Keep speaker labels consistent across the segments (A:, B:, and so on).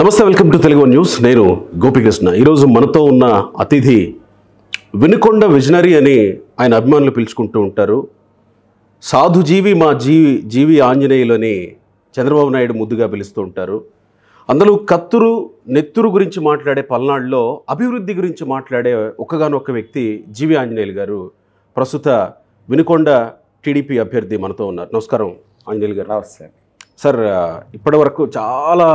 A: నమస్తే welcome to Telugu news. నేను గోపికృష్ణ. ఈరోజు మనతో ఉన్న అతిథి వినుకొండ విజనరీ అని ఆయన అభిమానులు పిలుచుకుంటూ ఉంటారు. సాధు జీవి మా జీవి జీవి ఆంజనేయులు అని చంద్రబాబు నాయుడు ముద్దుగా పిలుస్తూ ఉంటారు. అందులో కత్తురు నెత్తురు గురించి మాట్లాడే పల్నాడులో అభివృద్ధి గురించి మాట్లాడే ఒక్కగానొక్క వ్యక్తి జీవి ఆంజనేయులు గారు. ప్రస్తుత వినుకొండ టీడీపీ అభ్యర్థి మనతో ఉన్నారు. నమస్కారం ఆంజనేయులు గారు.
B: నమస్తే.
A: సార్ ఇప్పటి వరకు చాలా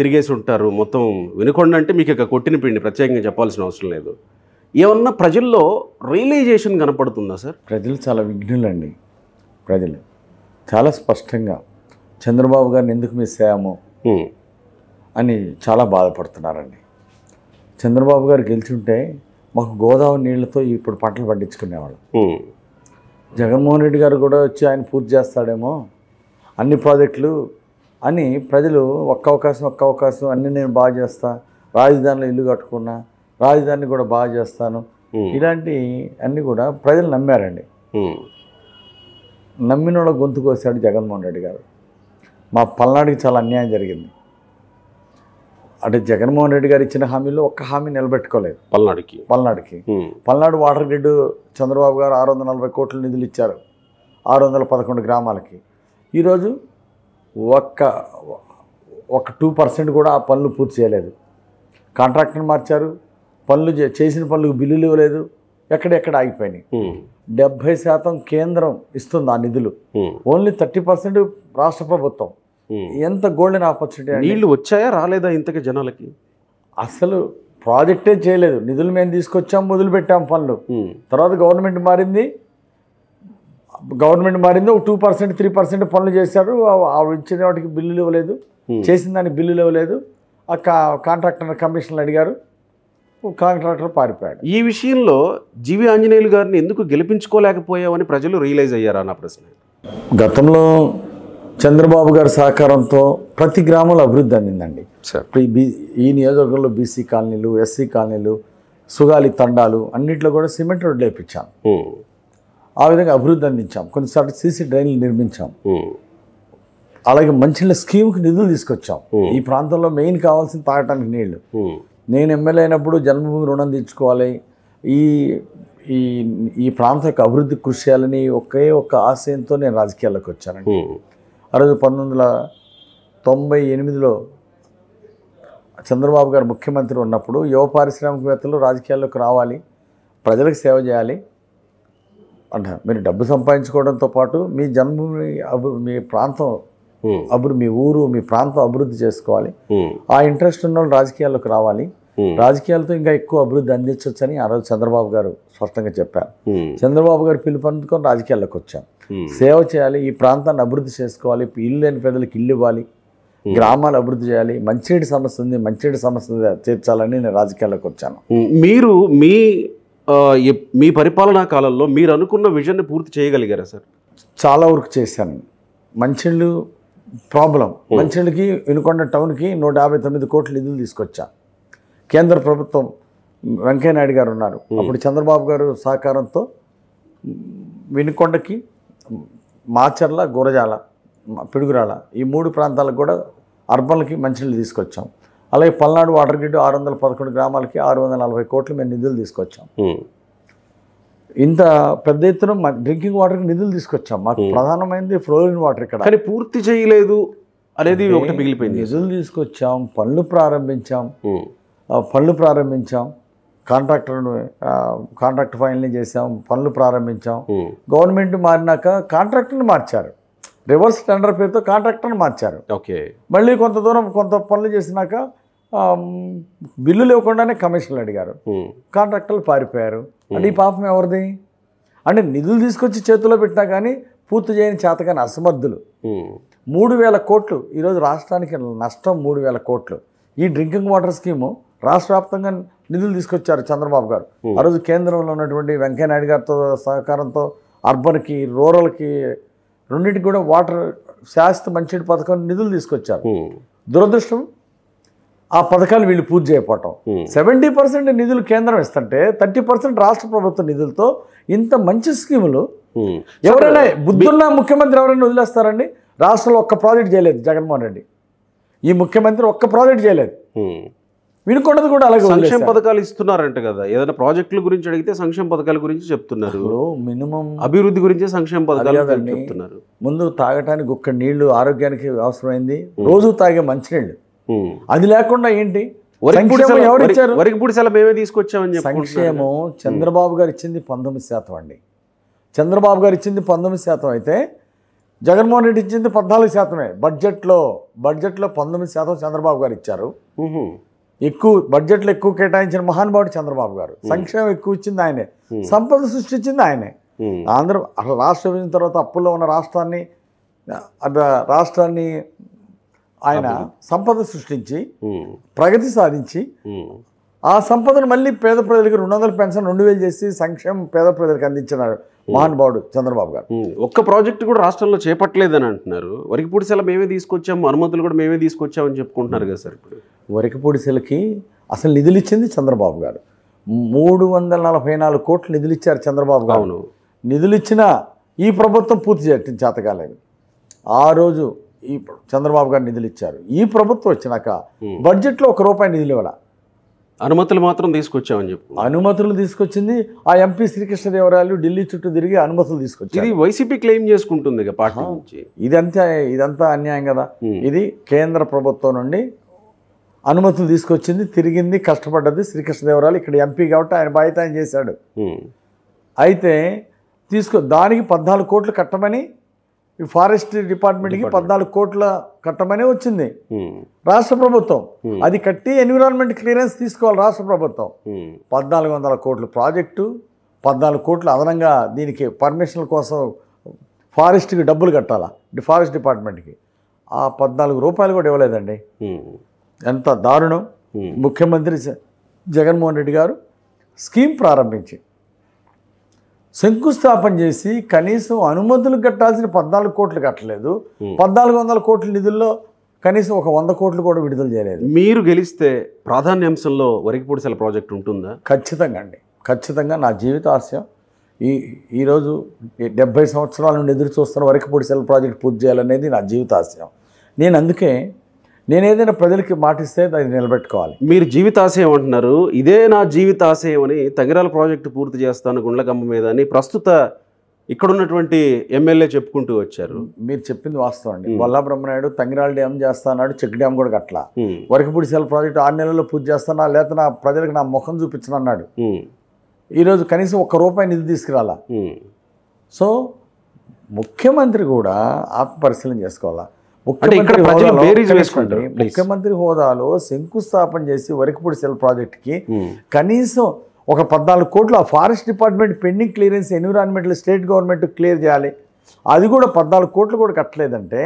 A: తిరిగేసి ఉంటారు. మొత్తం వినుకొండ అంటే మీకు ఇక కొట్టిన పిండి ప్రత్యేకంగా చెప్పాల్సిన అవసరం లేదు. ఏమన్నా ప్రజల్లో రియలైజేషన్ కనపడుతుందా సార్?
B: ప్రజలు చాలా విఘ్నులండి. ప్రజలు చాలా స్పష్టంగా చంద్రబాబు గారిని ఎందుకు మిస్ అయ్యాము. అని చాలా బాధపడుతున్నారండి. చంద్రబాబు గారు గెలిచుంటే మాకు గోదావరి నీళ్ళతో ఇప్పుడు పంటలు పండించుకునేవాళ్ళం. జగన్మోహన్ రెడ్డి గారు కూడా వచ్చి ఆయన పూర్తి చేస్తాడేమో అన్ని ప్రాజెక్టులు అని ప్రజలు ఒక్క అవకాశం ఒక్క అవకాశం అన్నీ నేను బాగా చేస్తా రాజధానిలో ఇల్లు కట్టుకున్నా రాజధాని కూడా బాగా చేస్తాను. ఇలాంటి అన్నీ కూడా ప్రజలు నమ్మారండి.
A: హ్మ్.
B: నమ్మినోళ్ళ గొంతు కోసాడు జగన్మోహన్ రెడ్డి గారు. మా పల్నాడుకి చాలా అన్యాయం జరిగింది. అంటే జగన్మోహన్ రెడ్డి గారు ఇచ్చిన హామీలో ఒక్క హామీ నిలబెట్టుకోలేదు.
A: పల్నాడుకి.
B: పల్నాడుకి. పల్నాడు వాటర్ గ్రిడ్ చంద్రబాబు గారు ఆరు వందల నలభై కోట్ల నిధులు ఇచ్చారు. ఆరు వందల పదకొండు గ్రామాలకి. ఈరోజు ఒక్క ఒక టూ పర్సెంట్ కూడా ఆ పనులు పూర్తి చేయలేదు కాంట్రాక్టర్ని మార్చారు పనులు చేసిన పనులకు బిల్లులు ఇవ్వలేదు ఎక్కడెక్కడ ఆగిపోయినాయి. డెబ్భై శాతం కేంద్రం ఇస్తుంది ఆ నిధులు. ఓన్లీ థర్టీ పర్సెంట్ రాష్ట్ర ప్రభుత్వం. ఎంత గోల్డెన్ ఆపర్చునిటీ
A: నీళ్ళు వచ్చాయా రాలేదా ఇంతకి జనాలకి
B: అసలు ప్రాజెక్టే చేయలేదు నిధులు మేము తీసుకొచ్చాం మొదలుపెట్టాం పనులు. తర్వాత గవర్నమెంట్ మారింది గవర్నమెంట్ మారింది ఒక టూ పర్సెంట్ త్రీ పర్సెంట్ పనులు చేశారు. ఇచ్చిన వాటికి బిల్లులు ఇవ్వలేదు.
A: Hmm.
B: చేసిన దానికి బిల్లులు ఇవ్వలేదు. ఆ కాంట్రాక్టర్ కమిషన్లు అడిగారు. కాంట్రాక్టర్ పారిపోయాడు.
A: ఈ విషయంలో జీవి ఆంజనేయులు గారిని ఎందుకు గెలిపించుకోలేకపోయావని ప్రజలు రియలైజ్ అయ్యారా నా ప్రశ్న?
B: గతంలో చంద్రబాబు గారి సహకారంతో ప్రతి గ్రామంలో అభివృద్ధి అందిందండి. ఈ నియోజకవర్గంలో బీసీ కాలనీలు ఎస్సీ కాలనీలు సుగాలి తండాలు అన్నింటిలో కూడా సిమెంట్ రోడ్లు వేయించాం
A: హ్మ్.
B: ఆ విధంగా అభివృద్ధి అందించాం కొన్నిసార్లు సీసీ డ్రైన్లు నిర్మించాం. అలాగే మంచినీళ్ళ స్కీమ్కి నిధులు తీసుకొచ్చాం. ఈ ప్రాంతంలో మెయిన్ కావాల్సిన తాగటానికి
A: నీళ్ళు.
B: నేను ఎమ్మెల్యే అయినప్పుడు జన్మభూమి రుణం తీర్చుకోవాలి ఈ ఈ ఈ ప్రాంతం యొక్క అభివృద్ధి కృషి చేయాలని ఒకే ఒక్క ఆశయంతో నేను రాజకీయాల్లోకి వచ్చానండి. ఆ రోజు పంతొమ్మిది వందల తొంభై ఎనిమిదిలో చంద్రబాబు గారు ముఖ్యమంత్రి ఉన్నప్పుడు యువ పారిశ్రామికవేత్తలు రాజకీయాల్లోకి రావాలి ప్రజలకు సేవ చేయాలి అంట మీరు డబ్బు సంపాదించుకోవడంతో పాటు మీ జన్మభూమి మీ ప్రాంతం. అభివృద్ధి మీ ఊరు మీ ప్రాంతం అభివృద్ధి చేసుకోవాలి. ఆ ఇంట్రెస్ట్ ఉన్న వాళ్ళు రాజకీయాల్లోకి రావాలి. రాజకీయాలతో ఇంకా ఎక్కువ అభివృద్ధి అందించవచ్చని ఆ రోజు చంద్రబాబు గారు స్పష్టంగా చెప్పారు. చంద్రబాబు గారు పిలుపు అందుకొని రాజకీయాల్లోకి వచ్చాం. సేవ చేయాలి ఈ ప్రాంతాన్ని అభివృద్ధి చేసుకోవాలి ఇల్లు లేని పేదలకు ఇల్లు ఇవ్వాలి గ్రామాలు అభివృద్ధి చేయాలి మంచినీటి సమస్య ఉంది మంచినీటి సమస్య తీర్చాలని నేను రాజకీయాల్లోకి వచ్చాను
A: మీరు మీ మీ పరిపాలనా కాలంలో మీరు అనుకున్న విజన్ని పూర్తి చేయగలిగారా సార్?
B: చాలా వరకు చేశాను. మంచినీళ్ళు ప్రాబ్లం. మంచినీళ్ళకి వినుకొండ టౌన్కి నూట యాభై తొమ్మిది కోట్ల నిధులు తీసుకొచ్చా. కేంద్ర ప్రభుత్వం వెంకయ్యనాయుడు గారు ఉన్నారు. అప్పుడు చంద్రబాబు గారు సహకారంతో వినుకొండకి మాచర్ల గురజాల పిడుగురాల ఈ మూడు ప్రాంతాలకు కూడా అర్బన్లకి మంచినీళ్ళు తీసుకొచ్చాం. అలాగే పల్నాడు వాటర్ గ్రిడ్ ఆరు వందల పదకొండు గ్రామాలకి ఆరు వందల నలభై కోట్లు మేము నిధులు తీసుకొచ్చాం. ఇంత పెద్ద ఎత్తున మా డ్రింకింగ్ వాటర్కి నిధులు తీసుకొచ్చాం. మాకు ప్రధానమైనది ఫ్లోరిన్ వాటర్ ఇక్కడ.
A: కానీ పూర్తి చేయలేదు అనేది ఒకటి మిగిలిపోయింది.
B: నిధులు తీసుకొచ్చాం పనులు ప్రారంభించాం పనులు ప్రారంభించాం కాంట్రాక్టర్ను కాంట్రాక్ట్ ఫైనల్ చేసాం పనులు ప్రారంభించాం. గవర్నమెంట్ మారినాక కాంట్రాక్టర్ని మార్చారు. రివర్స్ టెండర్ పేరుతో కాంట్రాక్టర్ని మార్చారు.
A: ఓకే.
B: మళ్ళీ కొంత దూరం కొంత పనులు చేసినాక ఆ, బిల్లులు ఇవ్వకుండానే కమిషన్లు అడిగారు. కాంట్రాక్టర్లు పారిపోయారు. అంటే ఈ పాపం ఎవరిది? అంటే నిధులు తీసుకొచ్చి చేతిలో పెట్టినా కానీ పూర్తి చేయని చేతగాని అసమర్థులు. మూడు వేల కోట్లు. ఈరోజు రాష్ట్రానికి నష్టం మూడు వేల కోట్లు. ఈ డ్రింకింగ్ వాటర్ స్కీము రాష్ట్ర వ్యాప్తంగా నిధులు తీసుకొచ్చారు చంద్రబాబు గారు. ఆ రోజు కేంద్రంలో ఉన్నటువంటి వెంకయ్యనాయుడు గారితో సహకారంతో అర్బన్కి రూరల్కి రెండింటికి కూడా వాటర్ శాశ్వత మంచినీటి పథకం నిధులు తీసుకొచ్చారు. దురదృష్టం ఆ పథకాలు వీళ్ళు పూర్తి చేయకపోవటం. సెవెంటీ పర్సెంట్ నిధులు కేంద్రం ఇస్తుంటే థర్టీ పర్సెంట్ రాష్ట్ర ప్రభుత్వ నిధులతో ఇంత మంచి స్కీములు. ఎవరైనా బుద్ధున్న ముఖ్యమంత్రి ఎవరైనా వదిలేస్తారండి రాష్ట్రంలో ఒక్క ప్రాజెక్ట్ చేయలేదు జగన్మోహన్ రెడ్డి ఈ ముఖ్యమంత్రి ఒక్క ప్రాజెక్ట్ చేయలేదు. వినుకొండది కూడా అలాగే
A: సంక్షేమ. పథకాలు ఇస్తున్నారంట కదా ఏదైనా ప్రాజెక్టుల గురించి అడిగితే సంక్షేమ పథకాల గురించి చెప్తున్నారు
B: మినిమం
A: అభివృద్ధి గురించే సంక్షేమ పథకాలు. చెప్తున్నారు
B: ముందు తాగటానికి ఒక్క నీళ్ళు ఆరోగ్యానికి అవసరమైంది రోజు తాగే మంచినీళ్ళు. అది లేకుండా ఏంటి?
A: వరికి
B: సంక్షేమం
A: పుడిసెల- మేమే తీసుకొచ్చామని
B: చంద్రబాబు గారు ఇచ్చింది పంతొమ్మిది శాతం అండి. చంద్రబాబు గారు ఇచ్చింది పంతొమ్మిది శాతం అయితే జగన్మోహన్ రెడ్డి ఇచ్చింది పద్నాలుగు శాతమే. బడ్జెట్లో బడ్జెట్లో పంతొమ్మిది శాతం చంద్రబాబు గారు ఇచ్చారు. ఎక్కువ బడ్జెట్లో ఎక్కువ కేటాయించిన మహానుభావుడు చంద్రబాబు గారు. సంక్షేమం ఎక్కువ ఇచ్చింది ఆయనే. సంపద సృష్టించింది ఆయనే. ఆంధ్ర అసలు రాష్ట్ర విభజన తర్వాత అప్పుల్లో ఉన్న రాష్ట్రాన్ని రాష్ట్రాన్ని ఆయన సంపద సృష్టించి. ప్రగతి సాధించి. ఆ సంపదను మళ్ళీ పేద ప్రజలకు రెండు వందల పెన్షన్ రెండు వేలు చేసి సంక్షేమం పేద ప్రజలకు అందించిన మహానుభావుడు చంద్రబాబు గారు.
A: ఒక్క ప్రాజెక్ట్ కూడా రాష్ట్రంలో చేపట్టలేదని అంటున్నారు. వరికి పుడిసెల మేమే తీసుకొచ్చాము అనుమతులు కూడా మేమే తీసుకొచ్చామని చెప్పుకుంటున్నారు కదా సార్ ఇప్పుడు.
B: వరికపొడిసెలకి అసలు నిధులు ఇచ్చింది చంద్రబాబు గారు. మూడు వందల నలభై నాలుగు కోట్లు నిధులు ఇచ్చారు చంద్రబాబు గారు. నిధులు ఇచ్చినా ఈ ప్రభుత్వం పూర్తి చేయటం చేతకాలేదు. ఆ రోజు ఈ చంద్రబాబు గారు నిధులు ఇచ్చారు ఈ ప్రభుత్వం వచ్చినాక బడ్జెట్లో ఒక రూపాయి నిధులు ఇవ్వాల
A: అనుమతులు మాత్రం తీసుకొచ్చామని చెప్పు.
B: అనుమతులు తీసుకొచ్చింది. ఆ ఎంపీ శ్రీకృష్ణదేవరాయలు ఢిల్లీ చుట్టూ తిరిగి అనుమతులు తీసుకొచ్చారు.
A: ఇది వైసీపీ క్లెయిమ్ చేసుకుంటుంది పార్టీ నుంచి.
B: ఇదంతా ఇదంతా అన్యాయం కదా. ఇది కేంద్ర ప్రభుత్వం నుండి అనుమతులు తీసుకొచ్చింది తిరిగింది కష్టపడ్డది శ్రీకృష్ణదేవరాయలు. ఇక్కడ ఎంపీ కాబట్టి ఆయన బాధ్యత ఆయన చేశాడు. అయితే తీసుకో దానికి పద్నాలుగు కోట్లు కట్టమని ఈ ఫారెస్ట్ డిపార్ట్మెంట్కి పద్నాలుగు కోట్ల కట్టమని వచ్చింది. రాష్ట్ర ప్రభుత్వం. అది కట్టి ఎన్విరాన్మెంట్ క్లియరెన్స్ తీసుకోవాలి రాష్ట్ర ప్రభుత్వం. పద్నాలుగు వందల కోట్ల ప్రాజెక్టు పద్నాలుగు కోట్లు అదనంగా దీనికి పర్మిషన్ల కోసం ఫారెస్ట్కి డబ్బులు కట్టాలా? ఫారెస్ట్ డిపార్ట్మెంట్కి. ఆ పద్నాలుగు రూపాయలు కూడా ఇవ్వలేదండి. ఎంత దారుణం. ముఖ్యమంత్రి జగన్మోహన్ రెడ్డి గారు స్కీమ్ ప్రారంభించి శంకుస్థాపన చేసి కనీసం అనుమతులు కట్టాల్సిన పద్నాలుగు కోట్లు కట్టలేదు. పద్నాలుగు వందల కోట్ల నిధుల్లో కనీసం ఒక వంద కోట్లు కూడా విడుదల చేయలేదు.
A: మీరు గెలిస్తే ప్రాధాన్యాంశంలో వరికి పుడిసెల ప్రాజెక్ట్ ఉంటుందా?
B: ఖచ్చితంగా అండి. ఖచ్చితంగా నా జీవితాశయం ఈ ఈరోజు డెబ్బై సంవత్సరాల నుండి ఎదురు చూస్తున్న వరకు పొడిసెల ప్రాజెక్ట్ పూర్తి చేయాలనేది నా జీవితాశయం నేను అందుకే నేను ఏదైనా ప్రజలకి మాటిస్తే అది నిలబెట్టుకోవాలి.
A: మీరు జీవితాశయం అంటున్నారు. ఇదే నా జీవితాశయం అని తగిరాల ప్రాజెక్టు పూర్తి చేస్తాను గుండ్లకమ్మ మీద అని ప్రస్తుత ఇక్కడ ఉన్నటువంటి ఎమ్మెల్యే చెప్పుకుంటూ వచ్చారు.
B: మీరు చెప్పింది వాస్తవం అండి. బొల్లా బ్రహ్మనాయుడు తంగిరాల డ్యామ్ చేస్తా అన్నాడు చెక్ డ్యామ్ కూడా
A: ఉమ్.
B: వరకపూడి సెల్ ప్రాజెక్ట్ ఆరు నెలల్లో పూర్తి చేస్తానా లేకపోతే నా ప్రజలకు నా ముఖం చూపించను అన్నాడు. ఈరోజు కనీసం ఒక్క రూపాయి నిధి తీసుకురాలా. సో ముఖ్యమంత్రి కూడా ఆత్మపరిశీలన చేసుకోవాలా? ముఖ్యమంత్రి హోదాలో- శంకుస్థాపన చేసి వరకపూడి సెల్ ప్రాజెక్ట్కి
A: ఉమ్.
B: కనీసం ఒక పద్నాలుగు కోట్లు ఆ forest department pending clearance environmental state government clear చేయాలి. అది కూడా పద్నాలుగు కోట్లు కూడా కట్టలేదంటే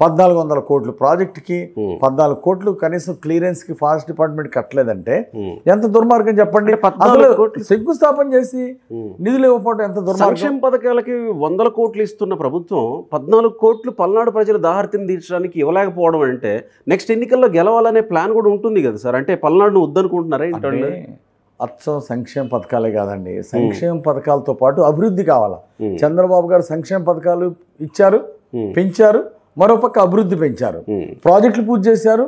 B: పద్నాలుగు వందల కోట్లు ప్రాజెక్టుకి. పద్నాలుగు కోట్లు కనీసం క్లియరెన్స్కి ఫారెస్ట్ డిపార్ట్మెంట్ కట్టలేదంటే. ఎంత దుర్మార్గం చెప్పండి అసలు
A: కోట్లు-
B: శంకుస్థాపన చేసి. నిధులు ఇవ్వకపోవడం ఎంత దుర్మార్గం
A: సంక్షేమ పథకాలకి వందల కోట్లు ఇస్తున్న ప్రభుత్వం పద్నాలుగు కోట్లు పల్నాడు ప్రజల దాహార్తిని తీర్చడానికి ఇవ్వలేకపోవడం అంటే నెక్స్ట్ ఎన్నికల్లో గెలవాలనే ప్లాన్ కూడా ఉంటుంది కదా సార్ అంటే పల్నాడును వద్దనుకుంటున్నారా ఏంటి
B: అంటే
A: వాళ్ళు?
B: అచ్చం సంక్షేమ పథకాలే కాదండి సంక్షేమ పథకాలతో పాటు అభివృద్ధి కావాలా. చంద్రబాబు గారు సంక్షేమ పథకాలు ఇచ్చారు. పెంచారు మరోపక్క అభివృద్ధి పెంచారు. ప్రాజెక్టులు పూర్తి చేశారు.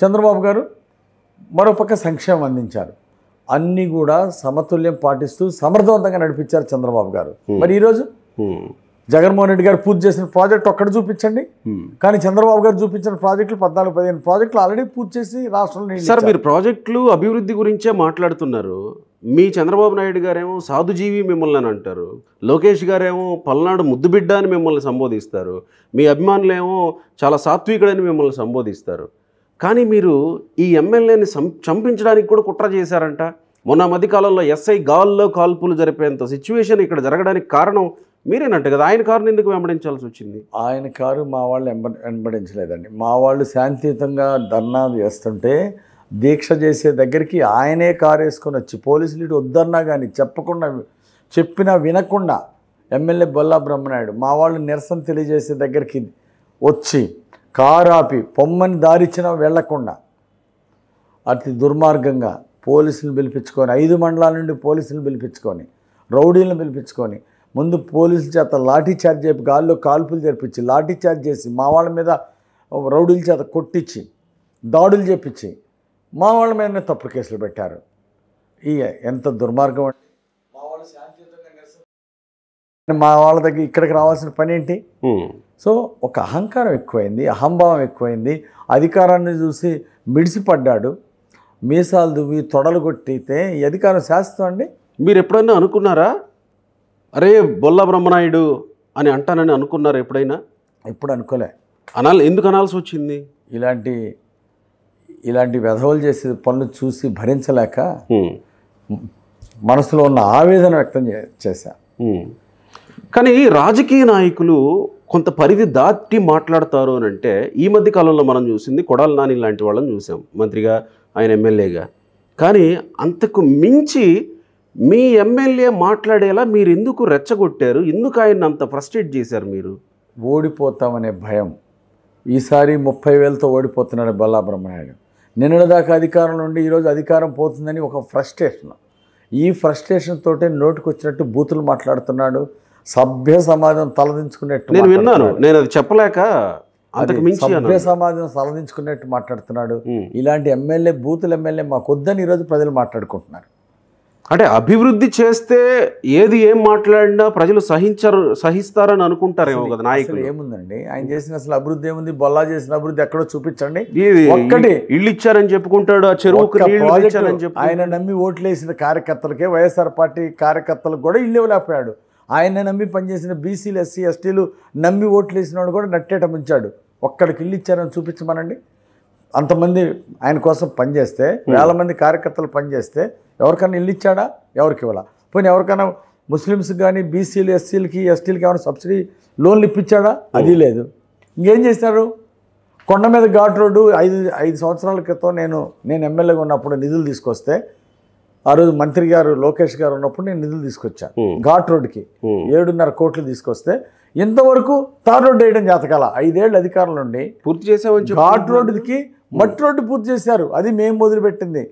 B: చంద్రబాబు గారు మరోపక్క సంక్షేమం అందించారు అన్నీ కూడా సమతుల్యం పాటిస్తూ సమర్థవంతంగా నడిపించారు చంద్రబాబు గారు మరి ఈరోజు. జగన్మోహన్ రెడ్డి గారు పూర్తి చేసిన ప్రాజెక్ట్ ఒక్కటి చూపించండి. కానీ చంద్రబాబు గారు చూపించిన ప్రాజెక్టులు పద్నాలుగు పదిహేను ప్రాజెక్టులు ఆల్రెడీ పూర్తి చేసి రాష్ట్రంలో
A: సార్. మీరు ప్రాజెక్టులు అభివృద్ధి గురించే మాట్లాడుతున్నారు మీ చంద్రబాబు నాయుడు గారేమో సాధుజీవి మిమ్మల్ని అని అంటారు. లోకేష్ గారేమో పల్నాడు ముద్దుబిడ్డ అని మిమ్మల్ని సంబోధిస్తారు. మీ అభిమానులేమో చాలా సాత్వికుడని మిమ్మల్ని సంబోధిస్తారు. కానీ మీరు ఈ ఎమ్మెల్యేని చంపించడానికి కూడా కుట్ర చేశారంట. మొన్న మధ్యకాలంలో ఎస్ఐ గాల్లో కాల్పులు జరిపేంత సిచ్యువేషన్ ఇక్కడ జరగడానికి కారణం మీరేనంట కదా. ఆయన కారుని ఎందుకు వెంబడించాల్సి వచ్చింది?
B: ఆయన కారు మా వాళ్ళు వెంబ వెంబడించలేదండి. మా వాళ్ళు శాంతియుతంగా ధర్నా చేస్తుంటే దీక్ష చేసే దగ్గరికి ఆయనే కారు వేసుకొని వచ్చి పోలీసులు ఇటు వద్దన్నా కానీ చెప్పకుండా చెప్పినా వినకుండా ఎమ్మెల్యే బొల్లా బ్రహ్మనాయుడు మా వాళ్ళు నిరసన తెలియజేసే దగ్గరికి వచ్చి కారు ఆపి పొమ్మని దారిచ్చినా వెళ్ళకుండా అతి దుర్మార్గంగా పోలీసులు పిలిపించుకొని ఐదు మండలాల నుండి పోలీసులు పిలిపించుకొని రౌడీలను పిలిపించుకొని ముందు పోలీసుల చేత లాఠీ చార్జ్ చేపి గాల్లో కాల్పులు జరిపించి లాఠీ చార్జ్ చేసి మా వాళ్ళ మీద రౌడీల చేత కొట్టించి దాడులు చెప్పించి మా వాళ్ళ మీదనే తప్పుడు కేసులు పెట్టారు. ఈ ఎంత దుర్మార్గం అండి. మా వాళ్ళు శాంతియుతంగా నిరసన మా వాళ్ళ దగ్గర ఇక్కడికి రావాల్సిన పని ఏంటి? సో ఒక అహంకారం ఎక్కువైంది అహంభావం ఎక్కువైంది. అధికారాన్ని చూసి మిడిసిపడ్డాడు. మీసాలు దువ్వి తొడలు కొట్టితే ఈ అధికారం శాస్త్రం అండి?
A: మీరు ఎప్పుడైనా అనుకున్నారా? అరే బొల్ల బ్రహ్మనాయుడు అని అంటానని అనుకున్నారా ఎప్పుడైనా?
B: ఎప్పుడు అనుకోలే.
A: అనాలి ఎందుకు అనాల్సి వచ్చింది?
B: ఇలాంటి ఇలాంటి వెధవలు చేసే పనులు చూసి భరించలేక మనసులో ఉన్న ఆవేదన వ్యక్తం చే- చేశా.
A: కానీ రాజకీయ నాయకులు కొంత పరిధి దాటి మాట్లాడతారు అని అంటే ఈ మధ్య కాలంలో మనం చూసింది కొడాల నాని లాంటి వాళ్ళని చూసాం మంత్రిగా ఆయన ఎమ్మెల్యేగా. కానీ అంతకు మించి మీ ఎమ్మెల్యే మాట్లాడేలా మీరు ఎందుకు రెచ్చగొట్టారు? ఎందుకు ఆయన అంత ఫ్రస్ట్రేట్ చేశారు మీరు?
B: ఓడిపోతామనే భయం. ఈసారి ముప్పై వేలతో ఓడిపోతున్నాడు బల్లా బ్రహ్మనాయుడు. నిన్నటిదాకా అధికారం నుండి ఈరోజు అధికారం పోతుందని ఒక ఫ్రస్ట్రేషన్ ఈ ఫ్రస్ట్రేషన్ తోటే నోటికి వచ్చినట్టు బూతులు మాట్లాడుతున్నాడు సభ్య సమాజం తలదించుకునేట్టు
A: నేను విన్నాను. నేను అది చెప్పలేక
B: సభ్య. సమాజం తలదించుకునేట్టు మాట్లాడుతున్నాడు. ఇలాంటి ఎమ్మెల్యే బూతులు ఎమ్మెల్యే మాకొద్దని ఈరోజు ప్రజలు మాట్లాడుకుంటున్నారు
A: అంటే అభివృద్ధి చేస్తే ఏది ఏం మాట్లాడినా ప్రజలు సహించరు సహిస్తారని అనుకుంటారేమో కదా నాయకులు.
B: ఏముందండి? ఆయన చేసిన అసలు అభివృద్ధి ఏముంది? బొల్లా చేసిన అభివృద్ధి ఎక్కడో చూపించండి. ఒక్కటి.
A: ఇల్లు ఇచ్చారని చెప్పుకుంటాడు ఆ చెరువుకు చెప్పు
B: ఆయన నమ్మి ఓట్లేసిన కార్యకర్తలకే వైఎస్ఆర్ పార్టీ కార్యకర్తలకు కూడా ఇల్లు ఇవ్వలేకపోయాడు. ఆయన నమ్మి పనిచేసిన బీసీలు ఎస్సీ ఎస్టీలు నమ్మి ఓట్లేసిన వాడు కూడా నట్టేట ముంచాడు. ఒక్కడికి ఇల్లు ఇచ్చారని చూపించమనండి. అంతమంది ఆయన కోసం పనిచేస్తే వేల మంది కార్యకర్తలు పనిచేస్తే ఎవరికైనా ఇల్లు ఇచ్చాడా? ఎవరికి ఇవ్వాల? పోనీ ఎవరికైనా ముస్లిమ్స్కి కానీ బీసీలు ఎస్సీలకి ఎస్టీలకి ఏమైనా సబ్సిడీ లోన్లు ఇప్పించాడా? అది లేదు. ఇంకేం చేశారు కొండ మీద ఘాట్ రోడ్డు ఐదు ఐదు సంవత్సరాల క్రితం నేను నేను ఎమ్మెల్యేగా ఉన్నప్పుడు నిధులు తీసుకొస్తే ఆ రోజు మంత్రి గారు లోకేష్ గారు ఉన్నప్పుడు నేను నిధులు తీసుకొచ్చాను. ఘాట్ రోడ్డుకి. ఏడున్నర కోట్లు తీసుకొస్తే ఇంతవరకు తార్ రోడ్డు వేయడం జాతకాల. ఐదేళ్ళు అధికారులు ఉండి
A: పూర్తి చేసామని చెప్పు
B: ఘాట్ రోడ్డుకి మట్టి రోడ్డు పూర్తి చేశారు. అది మేము మొదలుపెట్టింది.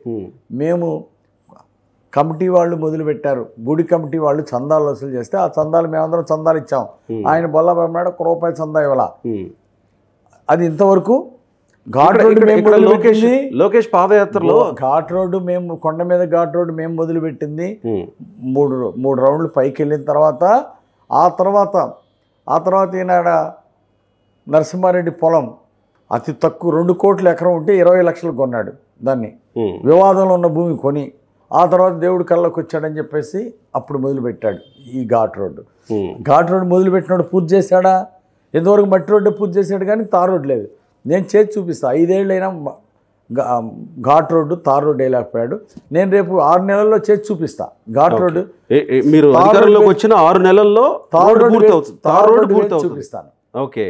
B: మేము కమిటీ వాళ్ళు మొదలుపెట్టారు. గుడి కమిటీ వాళ్ళు చందాలు వసూలు చేస్తే ఆ చందాలు మేమందరం చందాలు ఇచ్చాం. ఆయన బొల్లబొమ్మాడు ఒక రూపాయి చందా ఇవ్వాల. అది ఇంతవరకు ఘాట్ రోడ్డు మేము
A: లోకేష్ లోకేష్ పాదయాత్రలో
B: ఘాట్ రోడ్డు మేము కొండ మీద ఘాట్ రోడ్డు మేము మొదలుపెట్టింది. మూడు మూడు రౌండ్లు పైకి వెళ్ళిన తర్వాత ఆ తర్వాత ఆ తర్వాత ఈనాడ నరసింహారెడ్డి పొలం అతి తక్కువ రెండు కోట్ల ఎకరం ఉంటే ఇరవై లక్షలు కొన్నాడు దాన్ని. వివాదంలో ఉన్న భూమి కొని ఆ తర్వాత దేవుడు కళ్ళకు వచ్చాడని చెప్పేసి అప్పుడు మొదలుపెట్టాడు ఈ ఘాట్ రోడ్డు. ఘాట్ రోడ్డు మొదలుపెట్టినాడు పూర్తి చేశాడా ఎంతవరకు మట్టి రోడ్డు పూర్తి చేశాడు కానీ తార్ రోడ్డు లేదు నేను చేసి చూపిస్తా ఐదేళ్ళైనా ఘాట్ రోడ్డు తార్ రోడ్డు వేయలేకపోయాడు నేను రేపు ఆరు నెలల్లో చేసి చూపిస్తా. ఘాట్ రోడ్డు
A: మీరు అధికారంలోకి వచ్చిన ఆరు నెలల్లో
B: తార్
A: రోడ్డు పూర్తి
B: తార్
A: రోడ్డు
B: చూపిస్తాను.
A: ఓకే.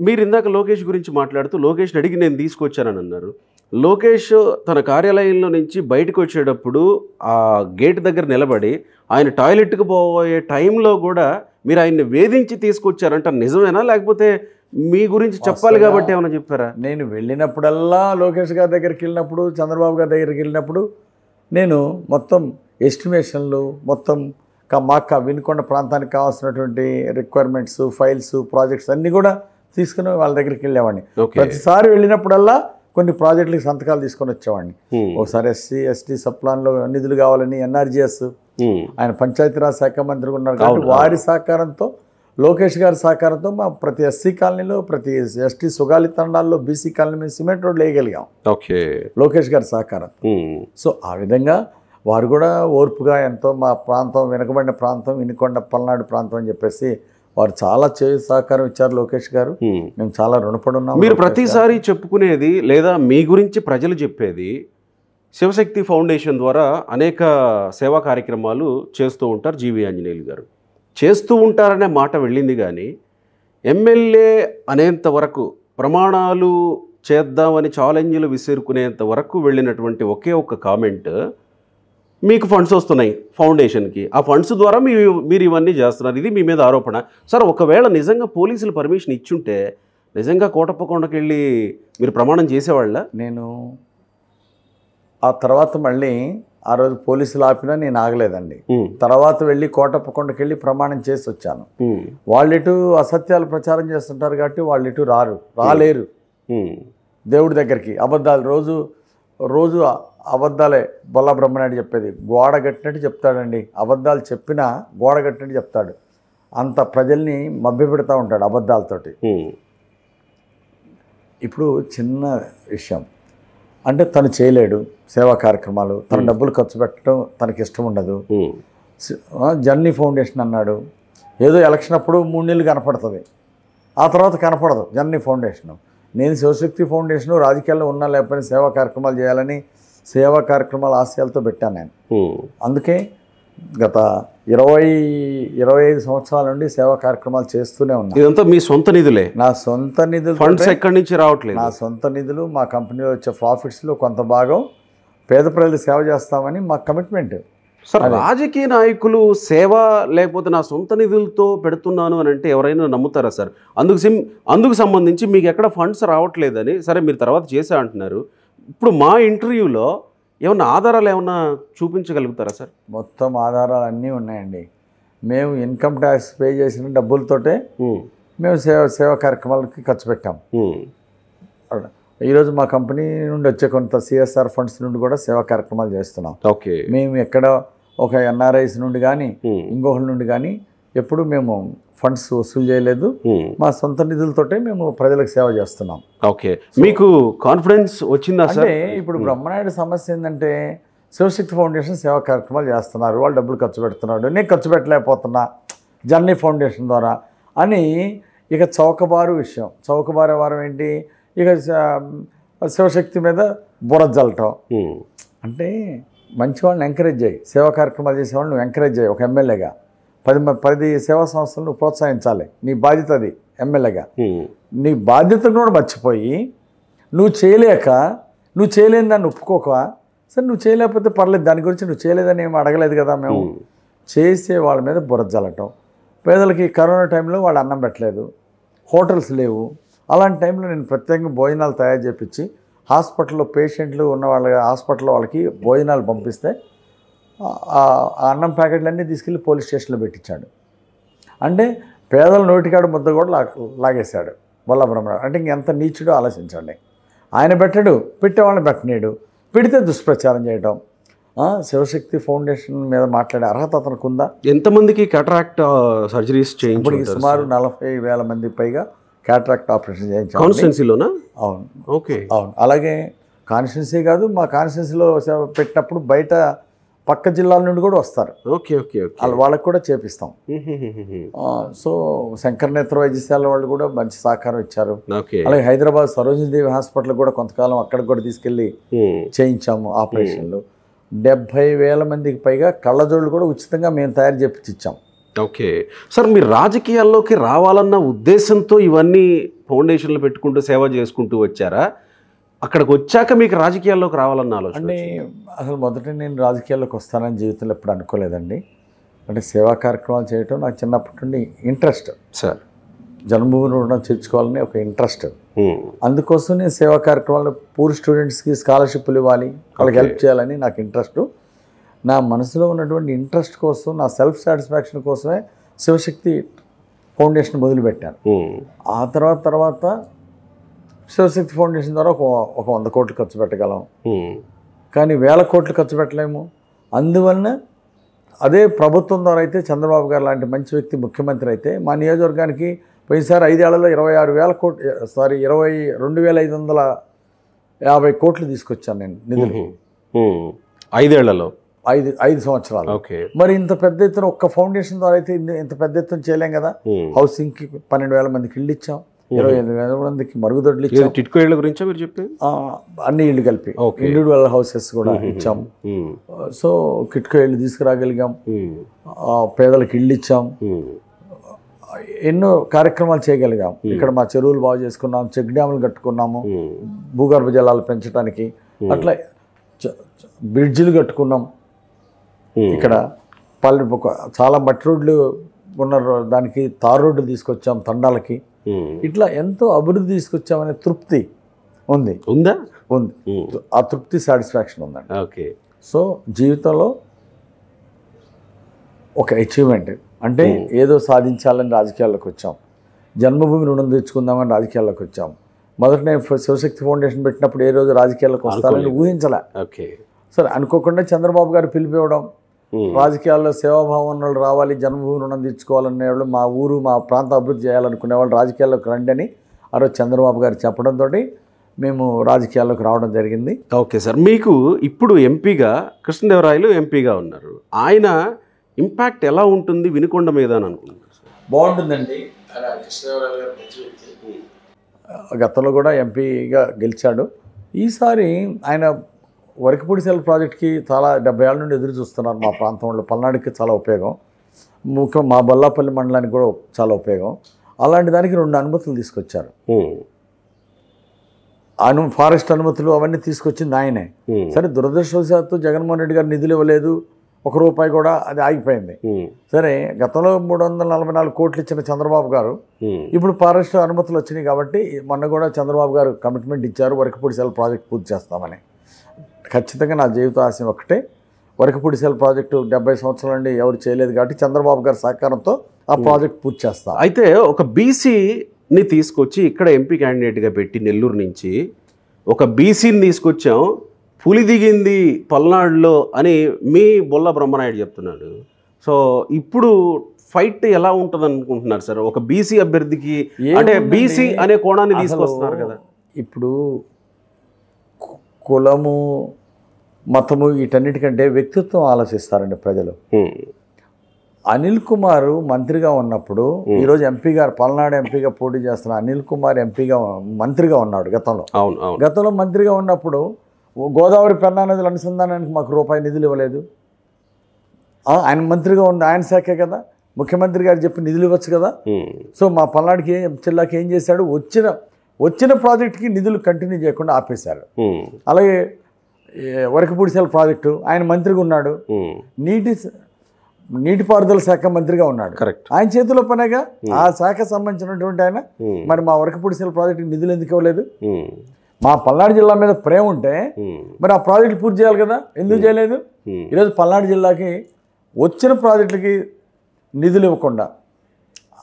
A: మీరు ఇందాక లోకేష్ గురించి మాట్లాడుతూ లోకేష్ అడిగి నేను తీసుకొచ్చానని అన్నారు. లోకేష్ తన కార్యాలయంలో నుంచి బయటకు వచ్చేటప్పుడు ఆ గేట్ దగ్గర నిలబడి ఆయన టాయిలెట్కి పోయే టైంలో కూడా మీరు ఆయన్ని వేధించి తీసుకొచ్చారంట. నిజమేనా? లేకపోతే మీ గురించి చెప్పాలి కాబట్టి ఏమైనా చెప్పారా?
B: నేను వెళ్ళినప్పుడల్లా లోకేష్ గారి దగ్గరికి వెళ్ళినప్పుడు చంద్రబాబు గారి దగ్గరికి వెళ్ళినప్పుడు నేను మొత్తం ఎస్టిమేషన్లు మొత్తం మాకు వినుకొండ ప్రాంతానికి కావాల్సినటువంటి రిక్వైర్మెంట్స్ ఫైల్స్ ప్రాజెక్ట్స్ అన్నీ కూడా తీసుకుని వాళ్ళ దగ్గరికి వెళ్ళేవాడిని. ప్రతిసారి వెళ్ళినప్పుడల్లా కొన్ని ప్రాజెక్టులకు సంతకాలు తీసుకొని వచ్చేవాడిని. ఒకసారి ఎస్సీ ఎస్టీ సప్లాన్లో నిధులు కావాలని ఎన్ఆర్జిఎస్ ఆయన పంచాయతీరాజ్ శాఖ మంత్రిగా ఉన్నారు కాబట్టి వారి సహకారంతో లోకేష్ గారి సహకారంతో మా ప్రతి ఎస్సీ కాలనీలో ప్రతి ఎస్టీ సుగాలి తండాల్లో బీసీ కాలనీ మీద సిమెంట్ రోడ్లు వేయగలిగాం.
A: ఓకే.
B: లోకేష్ గారి సహకారం. సో ఆ విధంగా వారు కూడా ఓర్పుగా ఎంతో మా ప్రాంతం వెనుకబడిన ప్రాంతం వినుకొండ పల్నాడు ప్రాంతం అని చెప్పేసి వారు చాలా చేయి సహకారం ఇచ్చారు లోకేష్ గారు. మేము. చాలా రుణపడి ఉన్నాం
A: మీరు ప్రతిసారి చెప్పుకునేది లేదా మీ గురించి ప్రజలు చెప్పేది శివశక్తి ఫౌండేషన్ ద్వారా అనేక సేవా కార్యక్రమాలు చేస్తూ ఉంటారు జీవి ఆంజనేయులు గారు. చేస్తూ ఉంటారనే మాట వెళ్ళింది కానీ ఎమ్మెల్యే అనేంత వరకు ప్రమాణాలు చేద్దామని ఛాలెంజ్లు విసురుకునేంత వరకు వెళ్ళినటువంటి ఒకే ఒక్క కామెంట్ మీకు ఫండ్స్ వస్తున్నాయి ఫౌండేషన్కి. ఆ ఫండ్స్ ద్వారా మీ మీరు ఇవన్నీ చేస్తున్నారు. ఇది మీ మీద ఆరోపణ. సార్ ఒకవేళ నిజంగా పోలీసులు పర్మిషన్ ఇచ్చుంటే నిజంగా కోటప్పకొండకి వెళ్ళి మీరు ప్రమాణం చేసేవాళ్ళ?
B: నేను ఆ తర్వాత మళ్ళీ ఆ రోజు పోలీసులు ఆపినా నేను ఆగలేదండి. తర్వాత వెళ్ళి కోటప్పకొండకి వెళ్ళి ప్రమాణం చేసి వచ్చాను వాళ్ళు ఇటు అసత్యాలు ప్రచారం చేస్తుంటారు కాబట్టి వాళ్ళు ఇటు రారు రాలేరు. దేవుడి దగ్గరికి. అబద్ధాలు రోజు రోజు అబద్ధాలే బొల్ల బ్రహ్మనాయుడు చెప్పేది. గోడ కట్టినట్టు చెప్తాడండి. అబద్ధాలు చెప్పినా గోడ కట్టినట్టు చెప్తాడు. అంత ప్రజల్ని మభ్యపెడతా ఉంటాడు అబద్ధాలతోటి. ఇప్పుడు చిన్న విషయం. అంటే తను చేయలేడు సేవా కార్యక్రమాలు. తన డబ్బులు ఖర్చు పెట్టడం తనకి ఇష్టం ఉండదు. జర్నీ ఫౌండేషన్ అన్నాడు. ఏదో ఎలక్షన్ అప్పుడు మూడు నెలలు కనపడుతుంది. ఆ తర్వాత కనపడదు జర్నీ ఫౌండేషన్. నేను శివశక్తి ఫౌండేషన్ రాజకీయాల్లో ఉన్నా లేకపోయినా సేవా కార్యక్రమాలు చేయాలని సేవా కార్యక్రమాల ఆశయాలతో పెట్టాను నేను. అందుకే గత ఇరవై ఇరవై ఐదు సంవత్సరాల నుండి సేవా కార్యక్రమాలు చేస్తూనే ఉన్నా.
A: ఇదంతా మీ సొంత నిధులే.
B: నా సొంత నిధులు
A: ఫండ్స్ ఎక్కడి నుంచి రావట్లేదు?
B: నా సొంత నిధులు మా కంపెనీలో వచ్చే ప్రాఫిట్స్లో కొంత భాగం పేద ప్రజలకు సేవ చేస్తామని మా కమిట్మెంట్.
A: సార్ రాజకీయ నాయకులు సేవ లేకపోతే నా సొంత నిధులతో పెడుతున్నాను అని అంటే ఎవరైనా నమ్ముతారా సార్? అందుకు సిమ్ అందుకు సంబంధించి మీకు ఎక్కడ ఫండ్స్ రావట్లేదని సరే మీరు తర్వాత చేసా అంటున్నారు. ఇప్పుడు మా ఇంటర్వ్యూలో ఏమన్నా ఆధారాలు ఏమన్నా చూపించగలుగుతారా సార్
B: మొత్తం ఆధారాలు అన్నీ ఉన్నాయండి మేము ఇన్కమ్ ట్యాక్స్ పే చేసిన డబ్బులతోటే. మేము సేవ సేవా కార్యక్రమాలకి ఖర్చు పెట్టాం
A: ఉమ్.
B: ఈరోజు మా కంపెనీ నుండి వచ్చే కొంత సిఎస్ఆర్ ఫండ్స్ నుండి కూడా సేవా కార్యక్రమాలు చేస్తున్నాం
A: ఓకే
B: మేము ఎక్కడ ఒక ఎన్ఆర్ఐస్ నుండి కానీ. ఇంకొకరి నుండి కానీ ఎప్పుడు మేము ఫండ్స్ వసూలు చేయలేదు.
A: ఉమ్.
B: మా సొంత నిధులతోటే మేము ప్రజలకు సేవ చేస్తున్నాం.
A: ఓకే మీకు కాన్ఫిడెన్స్ వచ్చిందా సార్
B: అంటే ఇప్పుడు బ్రహ్మనాయుడు సమస్య ఏంటంటే శివశక్తి ఫౌండేషన్ సేవా కార్యక్రమాలు చేస్తున్నారు. వాళ్ళు డబ్బులు ఖర్చు పెడుతున్నాడు. నేను ఖర్చు పెట్టలేకపోతున్నా. జర్నీ ఫౌండేషన్ ద్వారా అని ఇక చౌకబారు విషయం. చౌకబారు వారం ఏంటి? ఇక శివశక్తి మీద బురద జల్లటం.
A: ఉమ్.
B: అంటే మంచి వాళ్ళని ఎంకరేజ్ చేయి. సేవా కార్యక్రమాలు చేసే వాళ్ళని ఎంకరేజ్ చేయి. ఒక ఎమ్మెల్యేగా. పది పది సేవా సంస్థలను ప్రోత్సహించాలి. నీ బాధ్యత అది ఎమ్మెల్యేగా. నీ బాధ్యతను కూడా మర్చిపోయి నువ్వు చేయలేక నువ్వు చేయలేని దాన్ని ఒప్పుకోక సరే నువ్వు చేయలేకపోతే పర్లేదు దాని గురించి నువ్వు చేయలేదని ఏమి అడగలేదు కదా మేము. చేసే వాళ్ళ మీద బురద జల్లటం. పేదలకి కరోనా టైంలో వాళ్ళు అన్నం పెట్టలేదు హోటల్స్ లేవు. అలాంటి టైంలో నేను ప్రత్యేకంగా భోజనాలు తయారు చేపించి హాస్పిటల్లో పేషెంట్లు ఉన్న వాళ్ళ హాస్పిటల్లో వాళ్ళకి భోజనాలు పంపిస్తే అన్నం ప్యాకెట్లన్నీ తీసుకెళ్ళి పోలీస్ స్టేషన్లో పెట్టించాడు. అంటే పేదల నోటికాడు ముద్ద కూడా లా లాగేశాడు. వల్లభ్రహ్మరావు అంటే ఇంకెంత నీచుడో ఆలోచించండి. ఆయన పెట్టాడు పెట్టేవాళ్ళని పెట్టనీడు పెడితే దుష్ప్రచారం చేయడం ఆ, శివశక్తి ఫౌండేషన్ మీద మాట్లాడే అర్హత అతనికి ఉందా
A: ఎంతమందికి కటరాక్ట్ సర్జరీస్ చేయించుకుంటారు
B: సుమారు నలభై వేల మంది పైగా క్యాట్రాక్ట్ ఆపరేషన్ చేయించాం
A: కాన్స్టెన్సీలోనా
B: అవును.
A: ఓకే.
B: అవును. అలాగే కాన్స్టిట్యున్సీ కాదు మా కాన్స్టిట్యున్సీలో పెట్టినప్పుడు బయట పక్క జిల్లాల నుండి కూడా వస్తారు.
A: Okay okay okay.
B: వాళ్ళ వాళ్ళకి కూడా చేపిస్తాం. సో శంకర్ నేత్ర వైద్యశాల వాళ్ళు కూడా మంచి సహకారం ఇచ్చారు. అలాగే హైదరాబాద్ సరోజినీదేవి హాస్పిటల్ కూడా కొంతకాలం అక్కడికి కూడా తీసుకెళ్ళి చేయించాము ఆపరేషన్లు. డెబ్భై వేల మందికి పైగా కళ్ళజోళ్ళు కూడా ఉచితంగా మేము తయారు చేపించి ఇచ్చాం
A: ఓకే. సార్ మీరు రాజకీయాల్లోకి రావాలన్న ఉద్దేశంతో ఇవన్నీ ఫౌండేషన్లు పెట్టుకుంటూ సేవ చేసుకుంటూ వచ్చారా? అక్కడికి వచ్చాక మీకు రాజకీయాల్లోకి రావాలన్న ఆలోచన
B: అంటే అసలు మొదట నేను రాజకీయాల్లోకి వస్తానని జీవితంలో ఎప్పుడు అనుకోలేదండి. అంటే సేవా కార్యక్రమాలు చేయటం నాకు చిన్నప్పటి నుండి ఇంట్రెస్ట్.
A: సార్.
B: జన్మభూమి రుణం చేర్చుకోవాలని ఒక ఇంట్రెస్ట్. అందుకోసం నేను సేవా కార్యక్రమాలు పూర్ స్టూడెంట్స్కి స్కాలర్షిప్లు ఇవ్వాలి వాళ్ళకి హెల్ప్ చేయాలని నాకు ఇంట్రెస్ట్. నా మనసులో ఉన్నటువంటి ఇంట్రెస్ట్ కోసం నా సెల్ఫ్ సాటిస్ఫాక్షన్ కోసమే శివశక్తి ఫౌండేషన్ మొదలుపెట్టాను. ఆ తర్వాత తర్వాత శివశక్తి ఫౌండేషన్ ద్వారా ఒక ఒక వంద కోట్లు ఖర్చు పెట్టగలం. కానీ వేల కోట్లు ఖర్చు పెట్టలేము. అందువలన అదే ప్రభుత్వం ద్వారా అయితే చంద్రబాబు గారు లాంటి మంచి వ్యక్తి ముఖ్యమంత్రి అయితే మా నియోజకవర్గానికి పోయినసారి ఐదేళ్ళలో ఇరవై ఆరు వేల కోట్లు సారీ ఇరవై రెండు వేల ఐదు వందల యాభై కోట్లు తీసుకొచ్చాను నేను నిధులు.
A: ఐదేళ్ళలో?
B: ఐదు ఐదు సంవత్సరాలు.
A: ఓకే.
B: మరి ఇంత పెద్ద ఎత్తున ఒక్క ఫౌండేషన్ ద్వారా అయితే ఇంత పెద్ద ఎత్తున చేయలేం కదా. హౌసింగ్కి పన్నెండు వేల మందికి ఇల్లు ఇచ్చాం. ఇరవై ఐదు వేల మందికి మరుగుదొడ్లు ఇచ్చాం
A: టిట్కో ఇళ్ళ గురించా మీరు చెప్పేది
B: అన్ని ఇళ్ళు కలిపి. ఇండివిజువల్ హౌసెస్ కూడా ఇచ్చాం. సో కిట్కో ఇళ్ళు తీసుకురాగలిగాం పేదలకు ఇళ్ళు ఇచ్చాం. ఎన్నో కార్యక్రమాలు చేయగలిగాం ఇక్కడ మా చెరువులు బాగు చేసుకున్నాం చెక్ డ్యాములు కట్టుకున్నాము. భూగర్భ జలాలు పెంచడానికి అట్లా బ్రిడ్జిలు కట్టుకున్నాం. ఇక్కడ పల్లె చాలా మట్టి రోడ్లు ఉన్న దానికి తారు రోడ్లు తీసుకొచ్చాం తండాలకి. ఇట్లా ఎంతో అభివృద్ధి తీసుకొచ్చామనే తృప్తి ఉంది.
A: ఉందా?
B: ఉంది. ఆ తృప్తి సాటిస్ఫాక్షన్ ఉందండి.
A: ఓకే.
B: సో జీవితంలో ఒక అచీవ్మెంట్. అంటే ఏదో సాధించాలని రాజకీయాల్లోకి వచ్చాం. జన్మభూమి రుణం తెచ్చుకుందామని రాజకీయాల్లోకి వచ్చాం. మొదట నేను శివశక్తి ఫౌండేషన్ పెట్టినప్పుడు ఏ రోజు రాజకీయాల్లోకి వస్తానని ఊహించలే.
A: ఓకే.
B: సరే అనుకోకుండా చంద్రబాబు గారు పిలిపివ్వడం. రాజకీయాల్లో సేవాభావం ఉన్న వాళ్ళు రావాలి జన్మభూమి రుణం తీర్చుకోవాలనే వాళ్ళు మా ఊరు మా ప్రాంత అభివృద్ధి చేయాలనుకునే వాళ్ళు రాజకీయాల్లోకి రండి అని ఆ రోజు చంద్రబాబు గారు చెప్పడంతో మేము రాజకీయాల్లోకి రావడం జరిగింది.
A: Okay sir. మీకు ఇప్పుడు ఎంపీగా కృష్ణదేవరాయలు ఎంపీగా ఉన్నారు. ఆయన ఇంపాక్ట్ ఎలా ఉంటుంది వినుకొండ మీద అని అనుకుంటున్నారు సార్?
B: బాగుంటుందండి. కృష్ణదేవరాయలు గారు మంచి వ్యక్తి. గతంలో కూడా ఎంపీగా గెలిచాడు. ఈసారి ఆయన వరకపూడిసెల ప్రాజెక్ట్కి చాలా డెబ్బై ఏళ్ళ నుండి ఎదురు చూస్తున్నారు మా ప్రాంతంలో. పల్నాడుకి చాలా ఉపయోగం. ముఖ్యం మా బొల్లాపల్లి మండలానికి కూడా చాలా ఉపయోగం. అలాంటి దానికి రెండు అనుమతులు తీసుకొచ్చారు. అను ఫారెస్ట్ అనుమతులు అవన్నీ తీసుకొచ్చింది ఆయనే. సరే దురదృష్టవశాత్తు జగన్మోహన్ రెడ్డి గారు నిధులు ఇవ్వలేదు. ఒక రూపాయి కూడా అది ఆగిపోయింది. సరే గతంలో మూడు వందల నలభై నాలుగు కోట్లు ఇచ్చిన చంద్రబాబు గారు. ఇప్పుడు ఫారెస్ట్ అనుమతులు వచ్చినాయి కాబట్టి మొన్న కూడా చంద్రబాబు గారు కమిట్మెంట్ ఇచ్చారు. వరకపూడి సెల్ ప్రాజెక్ట్ పూర్తి చేస్తామని. ఖచ్చితంగా నా జీవిత ఆశయం ఒకటే వరకపూడి సెల్ ప్రాజెక్టు డెబ్బై సంవత్సరాల నుండి ఎవరు చేయలేదు కాబట్టి చంద్రబాబు గారి సహకారంతో ఆ ప్రాజెక్ట్ పూర్తి చేస్తాం.
A: అయితే ఒక బీసీని తీసుకొచ్చి ఇక్కడ ఎంపీ క్యాండిడేట్గా పెట్టి నెల్లూరు నుంచి ఒక బీసీని తీసుకొచ్చాం పులి దిగింది పల్నాడులో అని మీ బొల్ల బ్రహ్మనాయుడు చెప్తున్నాడు. సో ఇప్పుడు ఫైట్ ఎలా ఉంటుంది అనుకుంటున్నారు సార్? ఒక బీసీ అభ్యర్థికి అంటే? బీసీ అనే కోణాన్ని తీసుకొస్తున్నారు కదా.
B: ఇప్పుడు కులము మతము వీటన్నిటికంటే వ్యక్తిత్వం ఆలోచిస్తారండి ప్రజలు. అనిల్ కుమార్ మంత్రిగా ఉన్నప్పుడు ఈరోజు ఎంపీగా పల్నాడు ఎంపీగా పోటీ చేస్తున్న అనిల్ కుమార్ ఎంపీగా మంత్రిగా ఉన్నాడు గతంలో. గతంలో మంత్రిగా ఉన్నప్పుడు గోదావరి పెన్నా నదుల అనుసంధానానికి మాకు రూపాయి నిధులు ఇవ్వలేదు. ఆయన మంత్రిగా ఉంది ఆయన శాఖే కదా. ముఖ్యమంత్రి గారు చెప్పి నిధులు ఇవ్వచ్చు కదా. సో మా పల్నాడుకి ఏం జిల్లాకి ఏం చేశాడు? వచ్చిన వచ్చిన ప్రాజెక్ట్కి నిధులు కంటిన్యూ చేయకుండా ఆపేశారు. అలాగే ఏ, వరకపూడిసెల ప్రాజెక్టు ఆయన మంత్రిగా ఉన్నాడు. నీటి నీటిపారుదల శాఖ మంత్రిగా ఉన్నాడు
A: కరెక్ట్
B: ఆయన చేతిలో పనేగా ఆ శాఖ సంబంధించినటువంటి ఆయన. మరి మా వరకపూడిసెల ప్రాజెక్టుకి నిధులు ఎందుకు ఇవ్వలేదు. మా పల్నాడు జిల్లా మీద ప్రేమ ఉంటే. మరి ఆ ప్రాజెక్ట్ పూర్తి చేయాలి కదా ఎందుకు చేయలేదు. ఈరోజు పల్నాడు జిల్లాకి వచ్చిన ప్రాజెక్టులకి నిధులు ఇవ్వకుండా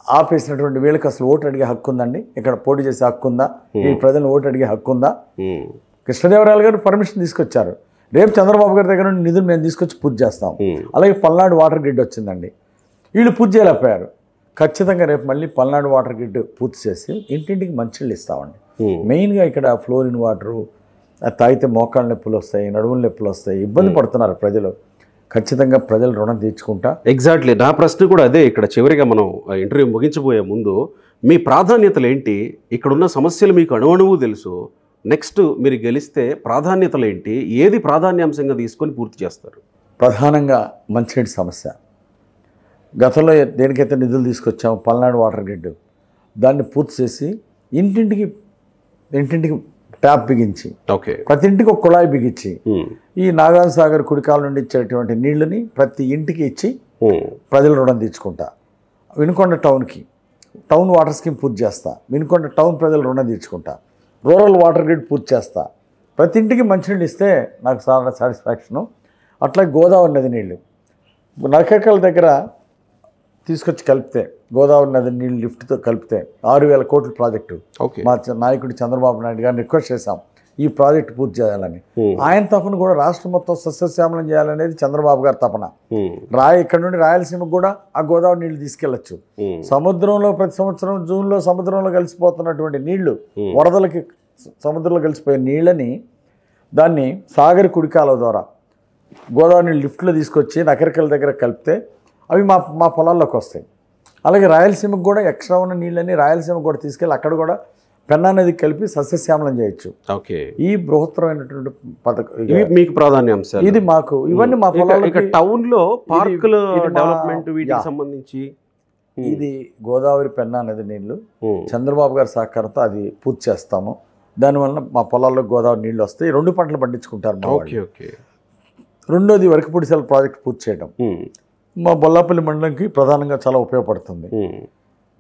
B: ఆపేసినటువంటి వీళ్ళకి అసలు ఓటు అడిగే హక్కు ఉందండి. ఇక్కడ పోటీ చేసే హక్కు ఉందా? ఈ ప్రజలను ఓటు అడిగే హక్కు ఉందా?
A: ఉమ్.
B: కృష్ణదేవరాయలు గారు పర్మిషన్ తీసుకొచ్చారు. రేపు చంద్రబాబు గారి దగ్గర నుండి నిధులు మేము తీసుకొచ్చి పూర్తి చేస్తాం.
A: ఉమ్.
B: అలాగే పల్నాడు వాటర్ గ్రిడ్ వచ్చిందండి. వీళ్ళు పూర్తి చేయలేకపోయారు. ఖచ్చితంగా రేపు మళ్ళీ పల్నాడు వాటర్ గ్రిడ్ పూర్తి చేసి ఇంటింటికి మంచిళ్ళు ఇస్తామండి. మెయిన్గా ఇక్కడ ఫ్లోరిన్ వాటరు తాగితే మోకాళ్ళ నొప్పులు వస్తాయి నడుముల నొప్పులు వస్తాయి ఇబ్బంది పడుతున్నారు ప్రజలు. ఖచ్చితంగా ప్రజలు రుణం తీర్చుకుంటా.
A: ఎగ్జాక్ట్లీ నా ప్రశ్న కూడా అదే. ఇక్కడ చివరిగా మనం ఇంటర్వ్యూ ముగించబోయే ముందు మీ ప్రాధాన్యతలు ఏంటి? ఇక్కడున్న సమస్యలు మీకు అణువణువు తెలుసు. నెక్స్ట్ మీరు గెలిస్తే ప్రాధాన్యతలు ఏంటి? ఏది ప్రాధాన్యాంశంగా తీసుకొని పూర్తి చేస్తారు?
B: ప్రధానంగా మంచినీటి సమస్య. గతంలో దేనికైతే నిధులు తీసుకొచ్చాము పల్నాడు వాటర్ గ్రిడ్ దాన్ని పూర్తి చేసి ఇంటింటికి ఇంటింటికి ట్యాప్ బిగించి
A: ఓకే.
B: ప్రతి ఇంటికి ఒక కుళాయి బిగించి ఈ నాగార్జున సాగర్ కుడికాల నుండి ఇచ్చేటువంటి నీళ్ళని ప్రతి ఇంటికి ఇచ్చి ప్రజల రుణం తీర్చుకుంటా. వినుకొండ టౌన్కి టౌన్ వాటర్ స్కీమ్ పూర్తి చేస్తా. వినుకొండ టౌన్ ప్రజల రుణం తీర్చుకుంటా. రూరల్ వాటర్ గ్రిడ్ పూర్తి చేస్తా. ప్రతి ఇంటికి మంచినీళ్ళు ఇస్తే నాకు చాలా సాటిస్ఫాక్షను. అట్లా గోదావరి నది నీళ్ళు. నరకక్కల దగ్గర తీసుకొచ్చి కలిపితే గోదావరి నది నీళ్ళు లిఫ్ట్తో కలిపితే ఆరు వేల కోట్ల ప్రాజెక్టు. మా నాయకుడు చంద్రబాబు నాయుడు గారిని రిక్వెస్ట్ చేశాం ఈ ప్రాజెక్ట్ పూర్తి చేయాలని. ఆయన తపన కూడా రాష్ట్రం మొత్తం సస్యశ్యామలం చేయాలనేది చంద్రబాబు గారి తపన. రాయ ఇక్కడ నుండి రాయలసీమకు కూడా ఆ గోదావరి నీళ్ళు తీసుకెళ్ళొచ్చు సముద్రంలో ప్రతి సంవత్సరం జూన్లో సముద్రంలో కలిసిపోతున్నటువంటి నీళ్ళు వరదలకి సముద్రంలో కలిసిపోయే నీళ్ళని దాన్ని సాగర్ కుడికాల ద్వారా గోదావరి నీళ్ళు లిఫ్ట్లో తీసుకొచ్చి నకరికల దగ్గర కలిపితే అవి మా మా పొలాల్లోకి వస్తాయి. అలాగే రాయలసీమకు కూడా ఎక్స్ట్రా ఉన్న నీళ్ళని రాయలసీమకు కూడా తీసుకెళ్ళి అక్కడ కూడా పెన్నా నదికి కలిపి సస్యశ్యామలం చేయొచ్చు.
A: ఓకే.
B: ఈ బృహత్తరమైనటువంటి పథకం
A: మీకు ప్రాధాన్యాంశాలు
B: ఇది మాకు. ఇవన్నీ మా పొలాలకి
A: టౌన్లో పార్కుల డెవలప్మెంట్ వీటికి. సంబంధించి.
B: ఇది గోదావరి పెన్నా నది
A: నీళ్ళు.
B: చంద్రబాబు గారి సహకారంతో అది పూర్తి చేస్తాము. దానివల్ల మా పొలాల్లో గోదావరి నీళ్ళు వస్తాయి. రెండు పంటలు పండించుకుంటారు రెండోది వరకపూడిసెల ప్రాజెక్ట్ పూర్తి చేయడం. మా బొల్లాపల్లి మండలంకి ప్రధానంగా చాలా ఉపయోగపడుతుంది.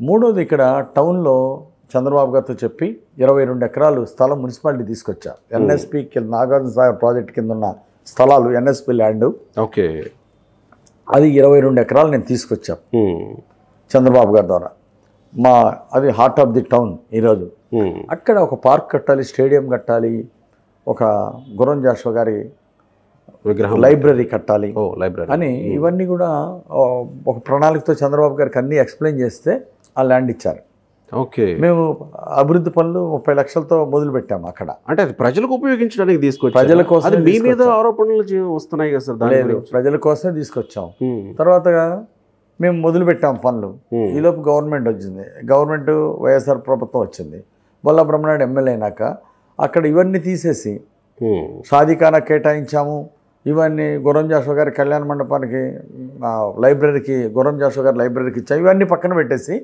B: మూడోది ఇక్కడ టౌన్లో చంద్రబాబు గారితో చెప్పి ఇరవై రెండు ఎకరాలు స్థలం మున్సిపాలిటీ తీసుకొచ్చా. ఎన్ఎస్పి కింద నాగార్జున సాగర్ ప్రాజెక్ట్ కింద ఉన్న స్థలాలు ఎన్ఎస్పి ల్యాండ్.
A: ఓకే.
B: అది ఇరవై రెండు ఎకరాలు నేను తీసుకొచ్చా. చంద్రబాబు గారి ద్వారా. మా అది హార్ట్ ఆఫ్ ది టౌన్ ఈరోజు. అక్కడ ఒక పార్క్ కట్టాలి స్టేడియం కట్టాలి ఒక గుర్రం జాషువా గారి
A: విగ్రహం
B: లైబ్రరీ కట్టాలి.
A: ఓ లైబ్రరీ.
B: అని ఇవన్నీ కూడా ఒక ప్రణాళికతో చంద్రబాబు గారికి అన్నీ ఎక్స్ప్లెయిన్ చేస్తే ఆ ల్యాండ్ ఇచ్చారు.
A: ఓకే.
B: మేము అభివృద్ధి పనులు ముప్పై లక్షలతో మొదలు పెట్టాము అక్కడ.
A: అంటే అది ప్రజలకు ఉపయోగించడానికి తీసుకొచ్చి
B: ప్రజల
A: అది మీ మీద. ఆరోపణలు వస్తున్నాయి కదా సార్
B: లేదు ప్రజల కోసమే తీసుకొచ్చాం. తర్వాత మేము మొదలు పెట్టాం పనులు. ఈలోపు గవర్నమెంట్ వచ్చింది. గవర్నమెంట్ వైఎస్ఆర్ ప్రభుత్వం వచ్చింది. బొల్ల బ్రహ్మనాయుడు ఎమ్మెల్యే అయినాక అక్కడ ఇవన్నీ తీసేసి సాధికాన కేటాయించాము. ఇవన్నీ గురం జాషువా గారి కళ్యాణ మండపానికి లైబ్రరీకి గురం జాషువా గారి లైబ్రరీకి ఇచ్చాము. ఇవన్నీ పక్కన పెట్టేసి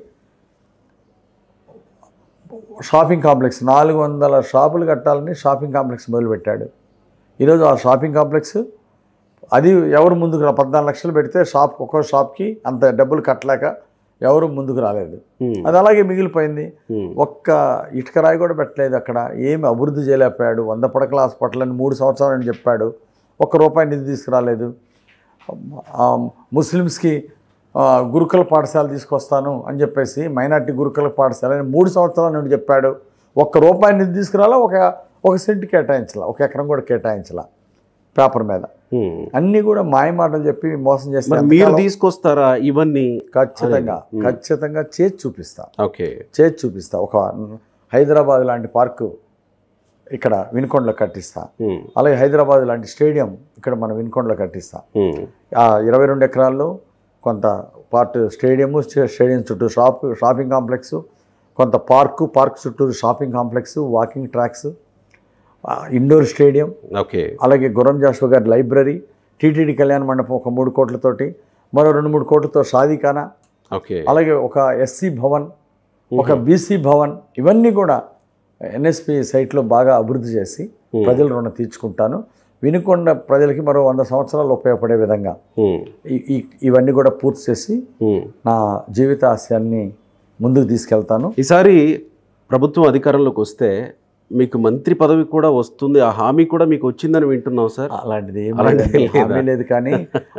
B: షాపింగ్ కాంప్లెక్స్ నాలుగు వందల షాపులు కట్టాలని షాపింగ్ కాంప్లెక్స్ మొదలుపెట్టాడు. ఈరోజు ఆ షాపింగ్ కాంప్లెక్స్ అది ఎవరు ముందుకు పద్నాలుగు లక్షలు పెడితే షాప్ ఒక్కో షాప్కి అంత డబ్బులు కట్టలేక ఎవరు ముందుకు రాలేదు. అది అలాగే మిగిలిపోయింది. ఒక్క ఇటుక రాయి కూడా పెట్టలేదు అక్కడ. ఏమి అభివృద్ధి చేయలేకపోయాడు. వంద పడకల హాస్పిటల్ అని మూడు సంవత్సరాలు అని చెప్పాడు. ఒక్క రూపాయి నిధి తీసుకురాలేదు. ముస్లిమ్స్కి గురుకుల పాఠశాల తీసుకొస్తాను అని చెప్పేసి మైనార్టీ గురుకుల పాఠశాల అని మూడు సంవత్సరాల నుండి చెప్పాడు. ఒక్క రూపాయి నిధి తీసుకురాలా? ఒక ఒక సెంట్ కేటాయించాల? ఒక ఎకరం కూడా కేటాయించాల? పేపర్ మీద. అన్నీ కూడా మాయ మాటలు చెప్పి మోసం చేస్తే
A: మరి తీసుకొస్తారా ఇవన్నీ?
B: ఖచ్చితంగా ఖచ్చితంగా చేసి చూపిస్తా.
A: ఓకే.
B: చేసి చూపిస్తా. ఒక హైదరాబాద్ లాంటి పార్కు ఇక్కడ వినుకొండలో కట్టిస్తా. అలాగే హైదరాబాద్ లాంటి స్టేడియం ఇక్కడ మన వినుకొండలో కట్టిస్తా. ఆ ఇరవై రెండు ఎకరాల్లో కొంత పార్ట్ స్టేడియము స్టే- స్టేడియం చుట్టూ షాప్ షాపింగ్ కాంప్లెక్స్ కొంత పార్కు పార్క్ చుట్టూ shopping complex walking tracks indoor stadium
A: okay.
B: అలాగే గుర్రం జాషువా గారి లైబ్రరీ టీటీడీ కళ్యాణ మండపం ఒక మూడు కోట్లతోటి మరో రెండు మూడు కోట్లతో షాదీఖానా
A: ఓకే.
B: అలాగే ఒక ఎస్సీ భవన్ ఒక బీసీ భవన్ ఇవన్నీ కూడా ఎన్ఎస్పి సైట్లో బాగా అభివృద్ధి చేసి ప్రజల రుణం తీర్చుకుంటాను. వినుకొండ ప్రజలకి మరో వంద సంవత్సరాలు ఉపయోగపడే విధంగా ఇవన్నీ కూడా పూర్తి చేసి. నా జీవిత ఆశయాన్ని ముందుకు తీసుకెళ్తాను.
A: ఈసారి ప్రభుత్వం అధికారంలోకి వస్తే మీకు మంత్రి పదవి కూడా వస్తుంది. ఆ హామీ కూడా మీకు వచ్చిందని వింటున్నాం సార్.
B: అలాంటిది
A: అలాంటిది?
B: హామీ లేదు కానీ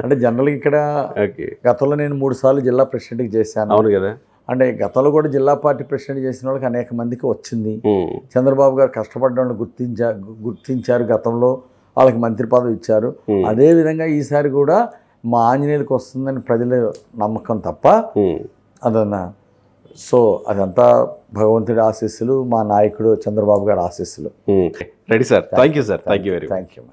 B: అంటే జనరల్గా ఇక్కడ గతంలో నేను మూడు సార్లు జిల్లా ప్రెసిడెంట్కి చేశాను.
A: అవును కదా?
B: అంటే గతంలో కూడా జిల్లా పార్టీ ప్రెసిడెంట్ చేసిన వాళ్ళకి అనేక మందికి వచ్చింది. చంద్రబాబు గారు కష్టపడ్డ వాళ్ళని గుర్తించా గుర్తించారు గతంలో. వాళ్ళకి మంత్రి పదవి ఇచ్చారు.
A: Hmm.
B: అదేవిధంగా ఈసారి కూడా మా ఆంజనేయులకు వస్తుందని ప్రజల నమ్మకం తప్ప. అదన్న సో అదంతా భగవంతుడి ఆశీస్సులు మా నాయకుడు చంద్రబాబు గారి ఆశీస్సులు.
A: Ready sir. Thank you sir thank you very
B: thank you